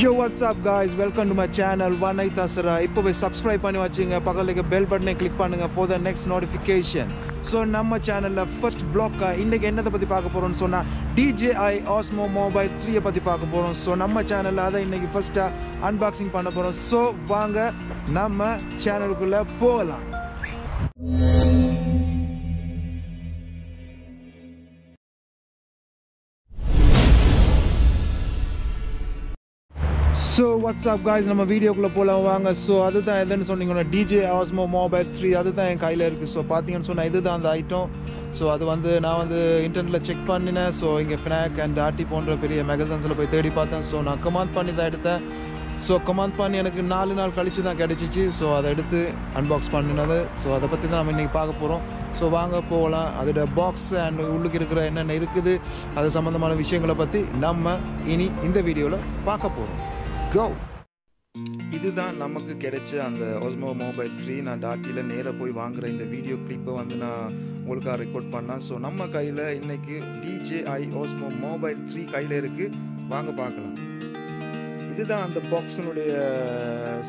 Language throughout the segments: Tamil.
Yo what's up guys welcome to my channel one I Dasara இப்போவே சப்ஸ்கிரைப் பண்ணி வச்சுங்க பக்கத்தில் இருக்க பெல் பட்டனை கிளிக் பண்ணுங்க for the next notification so நம்ம சேனலில் ஃபர்ஸ்ட் பிளாக்காக இன்றைக்கி என்னத்தை பற்றி பார்க்க போகிறோம்னு சொன்னால் டிஜேஐ ஆஸ்மோ மொபைல் த்ரீயை பற்றி பார்க்க போகிறோம் ஸோ நம்ம சேனலில் அதை இன்றைக்கி ஃபஸ்ட்டாக அன்பாக்சிங் பண்ண போகிறோம் ஸோ வாங்க நம்ம சேனலுக்குள்ளே போகலாம். ஸோ வாட்ஸ்அப் காய்ஸ் நம்ம வீடியோக்குள்ளே போகலாம் வாங்க. ஸோ அதுதான் எதுன்னு சொன்னீங்கன்னா டிஜே ஆஸ்மோ மொபைல் த்ரீ அதுதான் என் கையில் இருக்குது ஸோ பார்த்தீங்கன்னு சொன்னால் இதுதான் அந்த ஐட்டம் ஸோ அது வந்து நான் வந்து இன்டர்நெட்டில் செக் பண்ணினேன். ஸோ இங்கே ஃபினாக் அண்ட் ஆர்டி போன்ற பெரிய மெகசன்ஸில் போய் தேடி பார்த்தேன். ஸோ நான் கமாண்ட் பண்ணி தான் எடுத்தேன். ஸோ கமாண்ட் பண்ணி எனக்கு நாலு நாள் கழிச்சு தான் கிடச்சிச்சு. ஸோ அதை எடுத்து அன்பாக்ஸ் பண்ணினது. ஸோ அதை பற்றி தான் நம்ம இன்றைக்கி பார்க்க போகிறோம் ஸோ வாங்க போகலாம். அதோட பாக்ஸ் அண்ட் உள்ளுக்கு இருக்கிற என்னென்ன இருக்குது அது சம்மந்தமான விஷயங்களை பற்றி நம்ம இனி இந்த வீடியோவில் பார்க்க போகிறோம் கோ இதுதான் நமக்கு கிடைச்ச அந்த ஒஸ்மோ மொபைல் த்ரீ நான் டாட்டியில் நேராக போய் வாங்குகிற இந்த வீடியோ கிளிப்பை வந்து நான் உங்களுக்காக ரெக்கார்ட் பண்ணேன் ஸோ நம்ம கையில் இன்னைக்கு டிஜேஐ ஓஸ்மோ மொபைல் த்ரீ கையில் இருக்குது வாங்க பார்க்கலாம். இதுதான் அந்த பாக்ஸினுடைய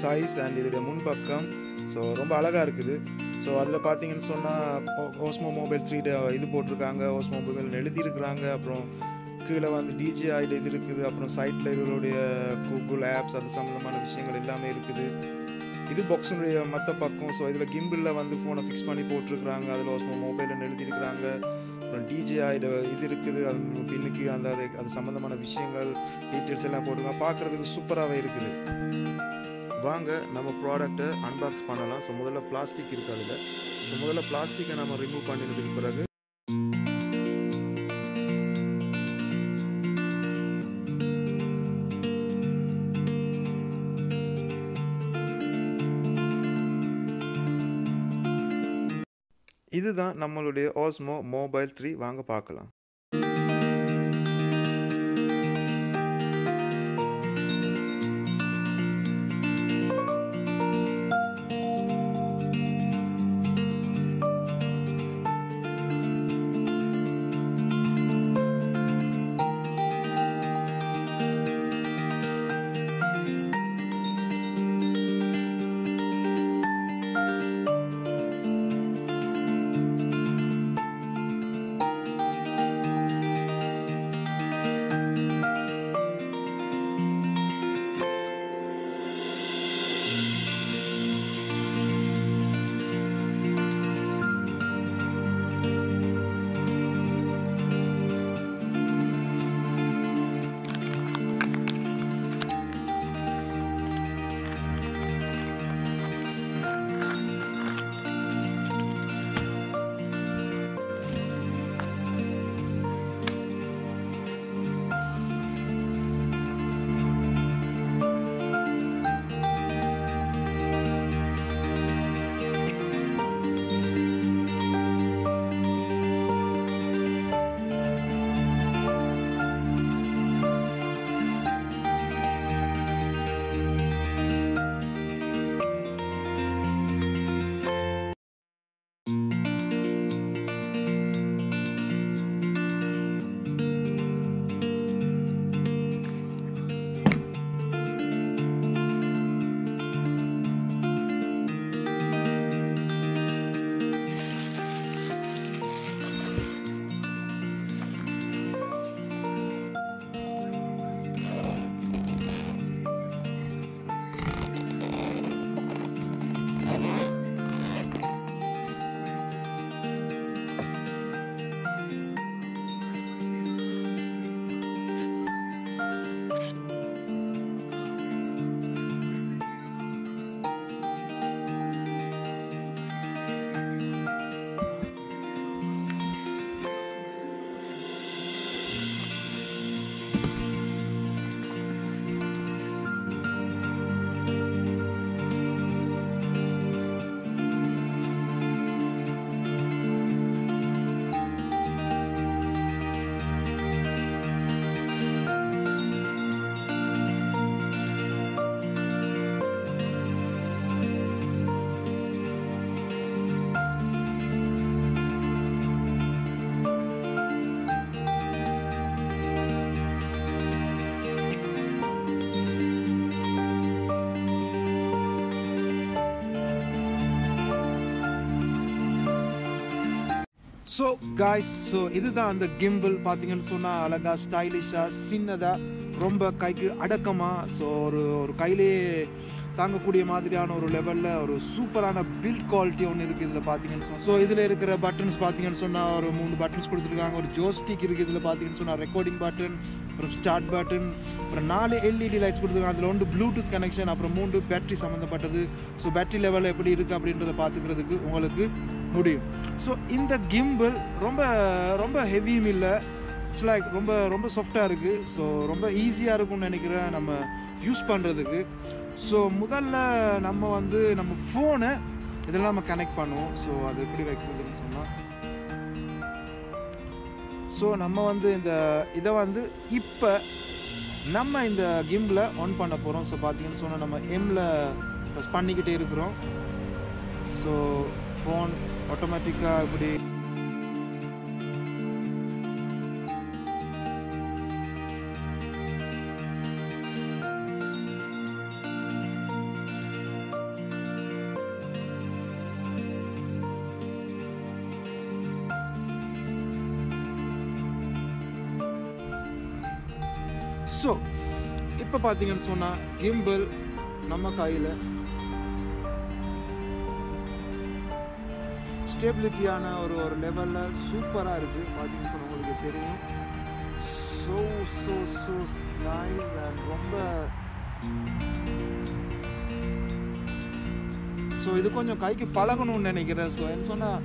சைஸ் அண்ட் இதோடைய முன்பக்கம். ஸோ ரொம்ப அழகாக இருக்குது. ஸோ அதில் பார்த்தீங்கன்னு சொன்னால் ஓஸ்மோ மொபைல் த்ரீ இது போட்டிருக்காங்க. ஓஸ்மோ மொபைல் எழுதியிருக்கிறாங்க. அப்புறம் கீழே வந்து டிஜே ஆயிடு இது இருக்குது. அப்புறம் சைட்டில் இதனுடைய கூகுள் ஆப்ஸ் அது சம்மந்தமான விஷயங்கள் எல்லாமே இருக்குது. இது பாக்ஸினுடைய மற்ற பக்கம். ஸோ இதில் கிம்பிளில் வந்து ஃபோனை ஃபிக்ஸ் பண்ணி போட்டிருக்கிறாங்க. அதில் ஒரு மொபைலில் எழுதியிருக்கிறாங்க. அப்புறம் டிஜே ஆயிடு இது இருக்குது. அது பின்னுக்கு அந்த அது அது சம்மந்தமான விஷயங்கள் டீட்டெயில்ஸ் எல்லாம் போட்டிருக்காங்க. பார்க்குறதுக்கு சூப்பராகவே இருக்குது. வாங்க நம்ம ப்ராடக்ட்டை அன்பாக்ஸ் பண்ணலாம். ஸோ முதல்ல பிளாஸ்டிக் இருக்குது அதில். ஸோ முதல்ல பிளாஸ்டிக்கை நம்ம ரிமூவ் பண்ணினதுக்கு பிறகு இதுதான் நம்மளுடைய ஓஸ்மோ மொபைல் த்ரீ வாங்க பார்க்கலாம். ஸோ காய்ஸ் ஸோ இதுதான் அந்த கிம்பிள் பார்த்தீங்கன்னு சொன்னால் அழகா ஸ்டைலிஷாக சின்னதாக ரொம்ப கைக்கு அடக்கமாக ஸோ ஒரு ஒரு கையிலேயே தாங்கக்கூடிய மாதிரியான ஒரு லெவலில் ஒரு சூப்பரான பில்ட் குவாலிட்டி ஒன்று இருக்குது இதில் பார்த்தீங்கன்னு சொன்னால் ஸோ இதில் இருக்கிற பட்டன்ஸ் பார்த்தீங்கன்னு சொன்னால் ஒரு மூணு பட்டன்ஸ் கொடுத்துருக்காங்க. ஒரு ஜோஸ்டிக் இருக்குது இதில் பார்த்தீங்கன்னு சொன்னால் ரெக்கார்டிங் பட்டன் அப்புறம் ஸ்டார்ட் பட்டன் அப்புறம் நாலு எல்இடி லைட்ஸ் கொடுத்துருக்காங்க. அதில் ஒன்று ப்ளூடூத் கனெக்ஷன் அப்புறம் மூன்று பேட்டரி சம்மந்தப்பட்டது ஸோ பேட்டரி லெவல் எப்படி இருக்குது அப்படின்றத பார்த்துக்கிறதுக்கு உங்களுக்கு முடியும். ஸோ இந்த கிம்பிள் ரொம்ப ரொம்ப ஹெவியும் இல்லை. இட்ஸ் லைக் ரொம்ப ரொம்ப சாஃப்டாக இருக்குது ஸோ ரொம்ப ஈஸியாக இருக்கும்னு நினைக்கிறேன் நம்ம யூஸ் பண்ணுறதுக்கு ஸோ முதல்ல நம்ம வந்து நம்ம ஃபோனை இதெல்லாம் நம்ம கனெக்ட் பண்ணுவோம். ஸோ அது எப்படி வைக்கிறதுன்னு சொன்னால் ஸோ நம்ம வந்து இந்த இதை வந்து இப்போ நம்ம இந்த கிம்பில் ஆன் பண்ண போகிறோம் ஸோ பார்த்தீங்கன்னு சொன்னால் நம்ம எம்மில் ப்ரெஸ் பண்ணிக்கிட்டே இருக்கிறோம். ஸோ ஃபோன் ஆட்டோமேட்டிக்காக இப்படி ஸோ இப்போ பார்த்தீங்கன்னு சொன்னால் கிம்பிள் நம்ம கையில் ஸ்டேபிலிட்டியான ஒரு ஒரு லெவலில் சூப்பராக இருக்குது பார்த்தீங்கன்னு சொன்னால் உங்களுக்கு தெரியும். So so so nice and ரொம்ப ஸோ இது கொஞ்சம் கைக்கு பழகணும்னு நினைக்கிறேன். ஸோ என்ன சொன்னால்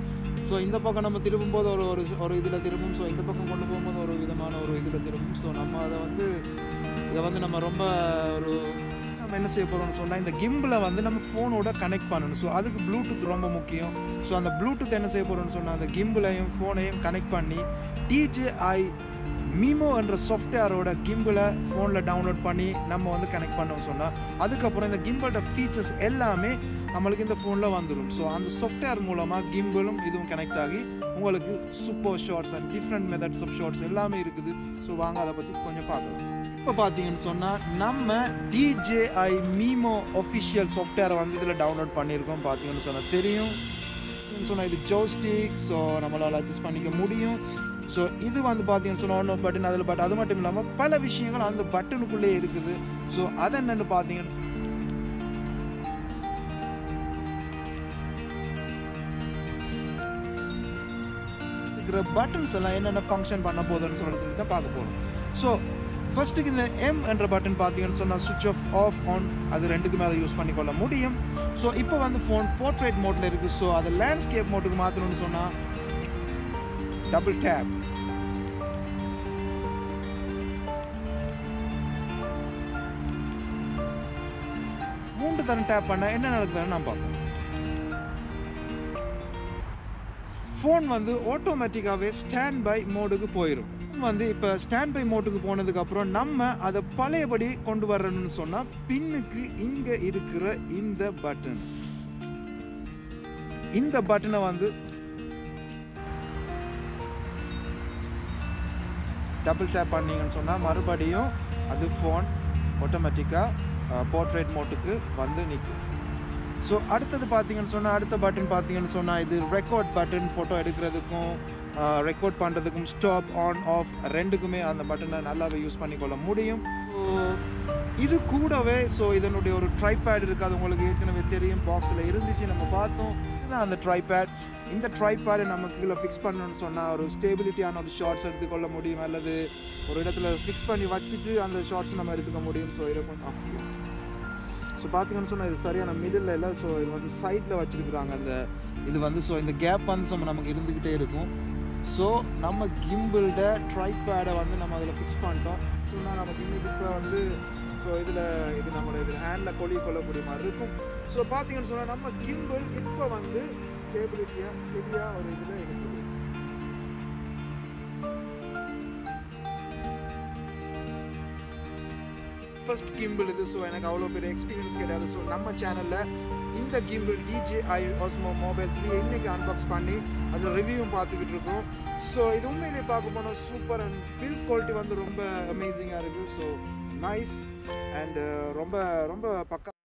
ஸோ இந்த பக்கம் நம்ம திரும்பும்போது ஒரு ஒரு ஒரு இதில் திரும்பும். ஸோ இந்த பக்கம் கொண்டு போகும்போது ஒரு விதமான ஒரு இதில் திரும்பும். ஸோ நம்ம அதை வந்து இதை வந்து நம்ம ரொம்ப ஒரு நம்ம என்ன செய்ய போகிறோம்னு சொன்னால் இந்த கிம்பில் வந்து நம்ம ஃபோனோட கனெக்ட் பண்ணணும். ஸோ அதுக்கு ப்ளூடூத் ரொம்ப முக்கியம். ஸோ அந்த ப்ளூடூத் என்ன செய்ய போகிறோம்னு சொன்னால் அந்த கிம்பிளையும் ஃபோனையும் கனெக்ட் பண்ணி டிஜேஐ மீமோ என்ற சாஃப்ட்வேரோட கிம்பிளை ஃபோனில் டவுன்லோட் பண்ணி நம்ம வந்து கனெக்ட் பண்ணோம் சொன்னால் அதுக்கப்புறம் இந்த கிம்பிளோட ஃபீச்சர்ஸ் எல்லாமே நம்மளுக்கு இந்த ஃபோனில் வந்துடும் ஸோ அந்த சாஃப்ட்வேர் மூலமாக கிம்பிளும் இதுவும் கனெக்ட் ஆகி உங்களுக்கு super shots and different methods of shots எல்லாமே இருக்குது. ஸோ வாங்க அதை பற்றி கொஞ்சம் பார்க்கலாம். இப்போ பார்த்தீங்கன்னு சொன்னால் நம்ம டிஜேஐ மீமோ ஒஃபிஷியல் சாஃப்ட்வேரை வந்து இதில் டவுன்லோட் பண்ணியிருக்கோம் பார்த்தீங்கன்னு சொன்னால் தெரியும். சொன்னால் இது ஜோஸ்டிக் ஸோ நம்மளால் அட்ஜஸ்ட் பண்ணிக்க முடியும். ஸோ இது வந்து பார்த்தீங்கன்னு சொன்னால் ஒன்று பட்டன் அதில் பட் அது மட்டும் இல்லாமல் பல விஷயங்கள் அந்த பட்டனுக்குள்ளே இருக்குது. ஸோ அதை என்னென்னு பார்த்தீங்கன்னு இருக்கிற பட்டன்ஸ் எல்லாம் என்னென்ன ஃபங்க்ஷன் பண்ண போதுன்னு சொல்கிறது தான் பார்க்க போகணும் ஸோ ஃபஸ்ட்டுக்கு இந்த எம் என்ற பட்டன் பார்த்தீங்கன்னு சொன்னால் சுவிட்ச் ஆஃப் ஆஃப் ஆன் அது ரெண்டுக்குமே அதை யூஸ் பண்ணிக்கொள்ள முடியும். ஸோ இப்போ வந்து ஃபோன் போர்ட்ரேட் மோட்டில் இருக்குது ஸோ அதை லேண்ட்ஸ்கேப் மோட்டுக்கு மாற்றணும்னு சொன்னால் டபுள் டேப் மூன்று தரம் டேப் பண்ணால் என்ன நடக்குதுன்னு நான் பார்ப்போம். ஃபோன் வந்து ஆட்டோமேட்டிக்காகவே ஸ்டாண்ட் பை மோடுக்கு போயிடும் வந்து இப்போ ஸ்டாண்ட் பை மோட்டுக்கு போனதுக்கப்புறம் நம்ம அதை பழையபடி கொண்டு வரணும்னு சொன்னால் பின்னுக்கு இங்கே இருக்கிற இந்த பட்டன் இந்த பட்டனை வந்து டபுள் டேப் பண்ணீங்கன்னு சொன்னால் மறுபடியும் அது ஃபோன் ஆட்டோமேட்டிக்காக போர்ட்ரேட் மோட்டுக்கு வந்து நிற்கும் ஸோ அடுத்தது பார்த்தீங்கன்னு சொன்னால் அடுத்த பட்டன் பார்த்தீங்கன்னு சொன்னால் இது ரெக்கார்ட் பட்டன் ஃபோட்டோ எடுக்கிறதுக்கும் ரெக்கார்ட் பண்ணுறதுக்கும் ஸ்டாப் ஆன் ஆஃப் ரெண்டுக்குமே அந்த பட்டனை நல்லாவே யூஸ் பண்ணிக்கொள்ள முடியும். ஸோ இது கூடவே ஸோ இதனுடைய ஒரு ட்ரைபேட் இருக்குது அது உங்களுக்கு ஏற்கனவே தெரியும் பாக்ஸில் இருந்துச்சு நம்ம பார்த்தோம். இதுதான் அந்த ட்ரைபேட் இந்த ட்ரைபேடை நம்ம கீழே ஃபிக்ஸ் பண்ணணும்னு சொன்னால் ஒரு ஸ்டேபிலிட்டியான ஒரு ஷார்ட்ஸ் எடுத்துக்கொள்ள முடியும் அல்லது ஒரு இடத்துல ஃபிக்ஸ் பண்ணி வச்சுட்டு அந்த ஷார்ட்ஸ் நம்ம எடுத்துக்க முடியும். ஸோ இதை கொஞ்சம் ஸோ பார்த்தீங்கன்னு சொன்னால் இது சரியான மிடில் இல்லை. ஸோ இது வந்து சைடில் வச்சுருக்குறாங்க அந்த இது வந்து ஸோ இந்த கேப் வந்து நம்ம நமக்கு இருந்துக்கிட்டே இருக்கும். ஸோ நம்ம கிம்பிள்ட ட்ரைபேடை வந்து நம்ம அதில் ஃபிக்ஸ் பண்ணிட்டோம். சொன்னால் நமக்கு இன்னைக்கு இப்போ வந்து ஸோ இதில் இது நம்மளோட இதில் ஹேண்டில் கொழி கொள்ளக்கூடிய மாதிரி இருக்கும். ஸோ பார்த்தீங்கன்னு சொன்னால் நம்ம கிம்பிள் இப்போ வந்து ஸ்டேபிலிட்டியாக ஸ்டெடியாக ஒரு இதில் ஃபஸ்ட் ஃபர்ஸ்ட் கிம்பிள் இது ஸோ எனக்கு அவ்வளோ பெரிய எக்ஸ்பீரியன்ஸ் கிடையாது. ஸோ நம்ம சேனலில் இந்த gimbal DJI Osmo mobile three இன்றைக்கி அன்பாக்ஸ் பண்ணி அதில் ரிவ்யூவும் பார்த்துக்கிட்டு இருக்கோம். ஸோ இது உண்மையிலே பார்க்க போனால் சூப்பர் அண்ட் பில் குவாலிட்டி வந்து ரொம்ப அமேசிங்காக இருக்குது ஸோ நைஸ் அண்ட் ரொம்ப ரொம்ப பக்கா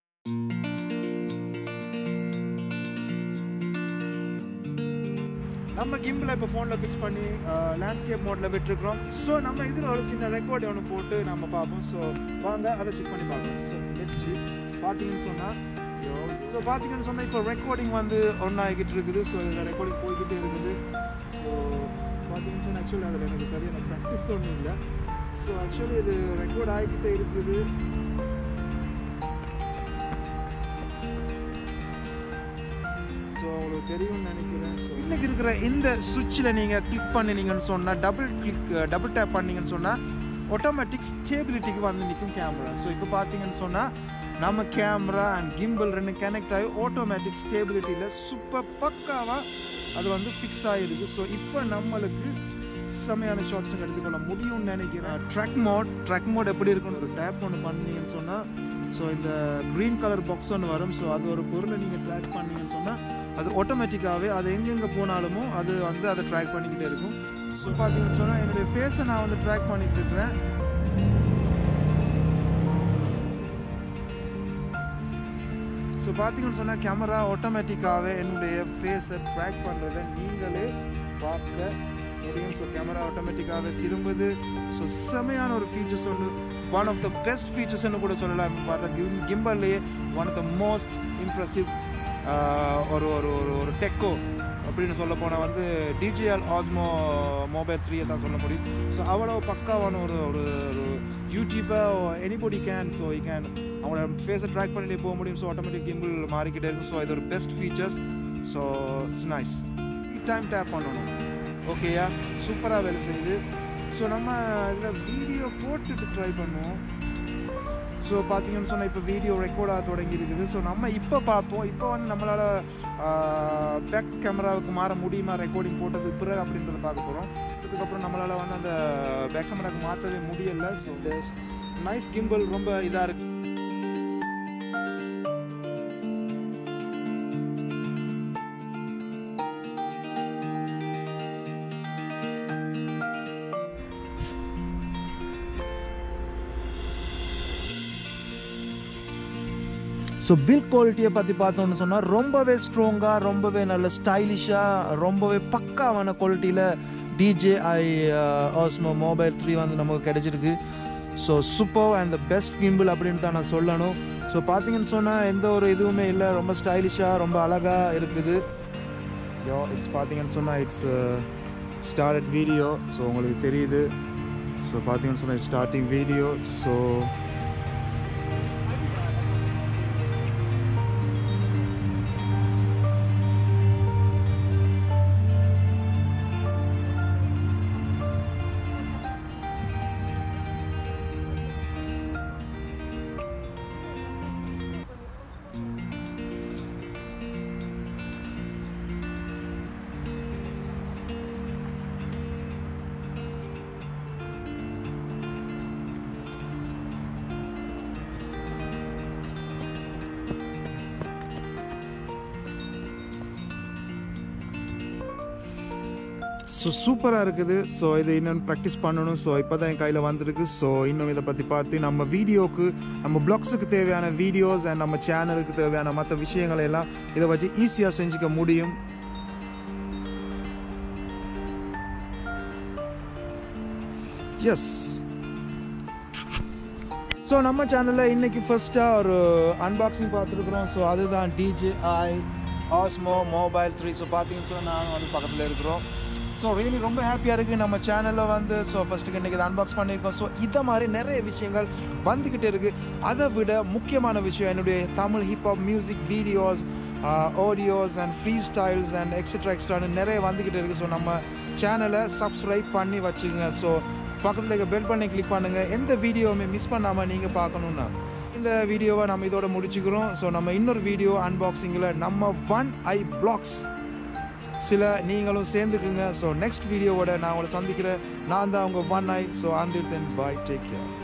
நம்ம கிம்பில் இப்போ ஃபோனில் ஃபிக்ஸ் பண்ணி லேண்ட்ஸ்கேப் மோடில் விட்டுருக்குறோம். ஸோ நம்ம இதில் ஒரு சின்ன ரெக்கார்டு ஒன்று போட்டு நம்ம பார்ப்போம். ஸோ வாங்க அதை செக் பண்ணி பார்ப்போம். ஸோ ஹெச்சி பார்த்தீங்கன்னு சொன்னால் ஸோ பார்த்தீங்கன்னு சொன்னால் இப்போ ரெக்கார்டிங் வந்து ஒன்றாகிட்டு இருக்குது. ஸோ இதில் ரெக்கார்டிங் போய்கிட்டே இருக்குது. ஸோ பார்த்தீங்கன்னு சொன்னால் ஆக்சுவலி அதில் எனக்கு சரியான ப்ராக்டிஸ் ஒன்றும் இல்லை. ஸோ ஆக்சுவலி இது ரெக்கார்ட் ஆகிக்கிட்டே இருக்குது. ஸோ அவங்களுக்கு தெரியும்னு நினைக்கிறேன். ஸோ இன்னைக்கு இருக்கிற இந்த சுவிட்சில் நீங்கள் கிளிக் பண்ணினீங்கன்னு சொன்னால் டபுள் கிளிக் டபுள் டேப் பண்ணீங்கன்னு சொன்னால் ஆட்டோமேட்டிக் ஸ்டேபிலிட்டிக்கு வந்து நிற்கும் கேமரா ஸோ இப்போ பார்த்தீங்கன்னு சொன்னால் நம்ம கேமரா அண்ட் கிம்பிள் ரெண்டு கனெக்ட் ஆகி ஆட்டோமேட்டிக் ஸ்டேபிலிட்டியில் சூப்பர் பக்காவாக அது வந்து ஃபிக்ஸ் ஆகிருக்கு ஸோ இப்போ நம்மளுக்கு செம்மையான ஷார்ட்ஸும் எடுத்துக்கொள்ள முடியும்னு நினைக்கிறேன். ட்ரக் மோட் ட்ரக் மோட் எப்படி இருக்குன்னு ஒரு டேப் ஒன்று பண்ணீங்கன்னு சொன்னால் ஸோ இந்த க்ரீன் கலர் பாக்ஸ் ஒன்று வரும். ஸோ அது ஒரு பொருளை நீங்கள் ட்ராக் பண்ணீங்கன்னு சொன்னால் அது ஆட்டோமேட்டிக்காகவே அது எங்கெங்கே போனாலுமோ அது வந்து அதை ட்ராக் பண்ணிக்கிட்டே இருக்கும். ஸோ பார்த்தீங்கன்னு சொன்னால் என்னுடைய ஃபேஸை நான் வந்து ட்ராக் பண்ணிக்கிட்டு இருக்கிறேன். ஸோ பார்த்தீங்கன்னு சொன்னால் கேமரா ஆட்டோமேட்டிக்காகவே என்னுடைய ஃபேஸை ட்ராக் பண்ணுறதை நீங்களே பார்க்க முடியும். ஸோ கேமரா ஆட்டோமேட்டிக்காகவே திரும்புது. ஸோ செமையான ஒரு ஃபீச்சர்ஸ் ஒன்று ஒன் ஆஃப் த பெஸ்ட் ஃபீச்சர்ஸ்னு கூட சொல்லலாம். வர கிம்பர்லேயே one of the most impressive ஒரு ஒரு ஒரு ஒரு டெக்கோ அப்படின்னு சொல்ல போனால் வந்து டிஜிஎல் ஆஸ்மோ மொபைல் த்ரீயை தான் சொல்ல முடியும். ஸோ அவ்வளோ பக்காவான ஒரு ஒரு ஒரு YouTuber anybody can so I can அவங்களோட ஃபேஸை ட்ராக் பண்ணிட்டு போக முடியும். ஸோ ஆட்டோமேட்டிக் கிம்பிள் மாறிக்கிட்டே இருக்கும். ஸோ இது ஒரு best features so it's nice time tap பண்ணணும். ஓகேயா சூப்பராக வேலை செய்யுது. ஸோ நம்ம இதில் வீடியோ போட்டுட்டு ட்ரை பண்ணுவோம். ஸோ பார்த்தீங்கன்னு சொன்னால் இப்போ வீடியோ ரெக்கார்டாக தொடங்கி இருக்குது. ஸோ நம்ம இப்போ பார்ப்போம். இப்போ வந்து நம்மளால் பேக் கேமராவுக்கு மாற முடியுமா? ரெக்கார்டிங் போட்டது பிறகு அப்படின்றத பார்க்க போகிறோம் அதுக்கப்புறம் நம்மளால் வந்து அந்த பேக் கேமராவுக்கு மாற்றவே முடியலை. ஸோ நைஸ் கிம்பிள் ரொம்ப இதாக இருக்குது ஸோ பில் குவாலிட்டியை பற்றி பார்த்தோம்னு சொன்னால் ரொம்பவே ஸ்ட்ராங்காக ரொம்பவே நல்ல ஸ்டைலிஷாக ரொம்பவே பக்காவான குவாலிட்டியில் டிஜேஐ ஆஸ்மோ மொபைல் த்ரீ வந்து நமக்கு கிடைச்சிருக்கு. So super and the best gimbal அப்படின்னு தான் நான் சொல்லணும். ஸோ பார்த்தீங்கன்னு சொன்னால் எந்த ஒரு இதுவுமே இல்லை. ரொம்ப ஸ்டைலிஷாக ரொம்ப அழகாக இருக்குது. யோ இட்ஸ் பார்த்தீங்கன்னு சொன்னால் இட்ஸ் ஸ்டார்ட் வீடியோ ஸோ உங்களுக்கு தெரியுது. ஸோ பார்த்தீங்கன்னு சொன்னால் ஸ்டார்டிங் வீடியோ ஸோ ஸோ சூப்பராக இருக்குது. ஸோ இதை இன்னும் ப்ராக்டிஸ் பண்ணணும். ஸோ இப்போ தான் என் கையில் வந்திருக்கு. ஸோ இன்னும் இதை பற்றி பார்த்து நம்ம வீடியோக்கு நம்ம பிளாக்ஸுக்கு தேவையான வீடியோஸ் அண்ட் நம்ம சேனலுக்கு தேவையான மற்ற விஷயங்களை எல்லாம் இதை வச்சு ஈஸியாக செஞ்சுக்க முடியும். எஸ் ஸோ நம்ம சேனலில் இன்னைக்கு ஃபர்ஸ்ட்டாக ஒரு அன்பாக்சிங் பார்த்துருக்குறோம். ஸோ அதுதான் DJI Osmo mobile three so பார்த்தீங்கன்னு சொன்னால் நாங்கள் வந்து பக்கத்தில் இருக்கிறோம். ஸோ ரியலி ரொம்ப ஹாப்பியாக இருக்குது நம்ம சேனலில் வந்து ஸோ ஃபஸ்ட்டுக்கு இன்றைக்கி இதை அன்பாக்ஸ் பண்ணியிருக்கோம். ஸோ இதை மாதிரி நிறைய விஷயங்கள் வந்துக்கிட்டே இருக்குது அதை விட முக்கியமான விஷயம் என்னுடைய Tamil hip hop music videos audios and free styles and extra எக்ஸ்ட்ரான்னு நிறைய வந்துக்கிட்டே இருக்குது ஸோ நம்ம சேனலை சப்ஸ்கிரைப் பண்ணி வச்சுக்கோங்க. ஸோ பக்கத்தில் இருக்க பெல் பண்ணி கிளிக் பண்ணுங்கள் எந்த வீடியோவுமே மிஸ் பண்ணாமல் நீங்கள் பார்க்கணுன்னா இந்த வீடியோவை நம்ம இதோட முடிச்சுக்கிறோம். ஸோ நம்ம இன்னொரு வீடியோ அன்பாக்சிங்கில் நம்ம ஒன் ஐ பிளாக்ஸ் சில நீங்களும் சேர்ந்துக்குங்க. ஸோ நெக்ஸ்ட் வீடியோவோட நான் உங்களை சந்திக்கிறேன். நான் தான் உங்கள் one so until then bye take care